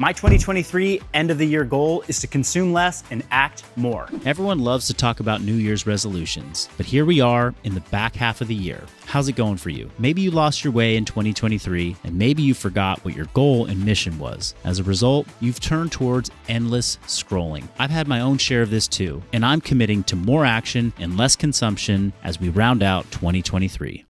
My 2023 end of the year goal is to consume less and act more. Everyone loves to talk about New Year's resolutions, but here we are in the back half of the year. How's it going for you? Maybe you lost your way in 2023, and maybe you forgot what your goal and mission was. As a result, you've turned towards endless scrolling. I've had my own share of this too, and I'm committing to more action and less consumption as we round out 2023.